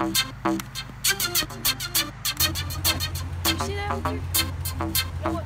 You see that? Know what?